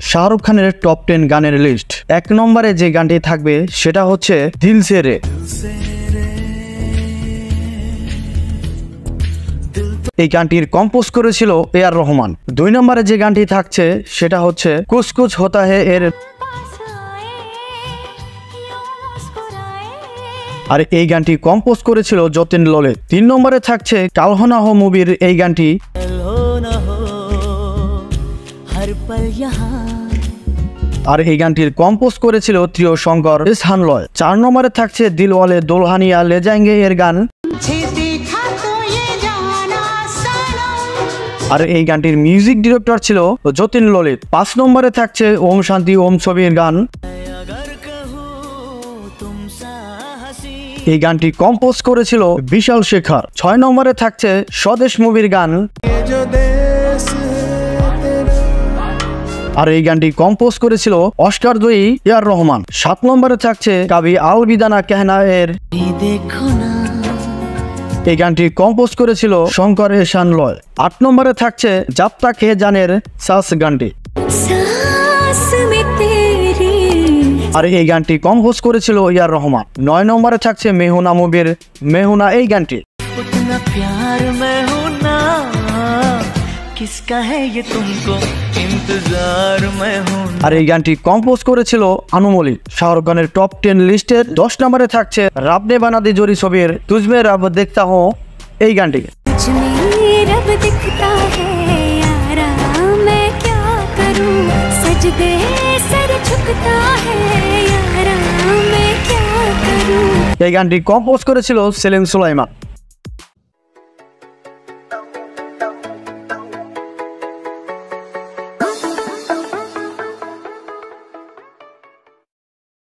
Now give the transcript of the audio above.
শাহরুখ খানের top ten গানের list এক নম্বরে যে গানটি থাকবে, সেটা হচ্ছে দিলসে রে। এই গানটির কম্পোজ করেছিল এ আর রহমান। দুই নম্বরে যে গানটি থাকছে, সেটা হচ্ছে কুচকুচ হতা হে এর। আর এই গানটি কম্পোজ করেছিল যতীন ললে। তিন নম্বরে থাকছে কালহনাহ মুভির এই গানটি। আর এই গানটির কম্পোজ করেছিল ত্রিয় শঙ্কর ইসহান লয়। চার নম্বরে থাকছে দিলওয়ালে দোলহানিয়া লেজাঙ্গে এর গান। আর এই গানটির মিউজিক ডিরেক্টর ছিল যতীন ললিত। পাঁচ নম্বরে থাকছে ওম শান্তি ওম ছবির গান। এই গানটি কম্পোজ করেছিল বিশাল শেখর। ছয় নম্বরে থাকছে স্বদেশ মুভির গান। আর এই গানটি কম্পোজ করেছিল অস্কার জয়ী ইয়ার রহমান। সাত নম্বরে থাকছে কাবি আল বিদানা কেহনা এর এই গানটি কম্পোজ করেছিল শঙ্কর এশান লয়। আট নম্বরে থাকছে জাপ্তা খেয়ে জানের সাস গানটি। আর এই গানটি কম্পোজ করেছিল ইয়ার রহমান। নয় নম্বরে থাকছে মেহুনা মুভির মেহুনা এই গানটি। उतना प्यार मैं हूँ ना किसका है ये तुमको इंतजार मैं हूँ ना। আর এই গানটি কম্পোজ করেছিল আনুমলি শাহরুখ খানের টপ টেন লিস্টের দশ নম্বরে থাকছে রাবনে বানাদি জরি ছবির তুজমে রাব দেখতা হো এই গানটি तुझ में रब दिखता है यारा मैं क्या करूं सजदे सर झुकता है यारा मैं क्या करूं এই গানটি কম্পোজ করেছিল সেলিম সুলাইমান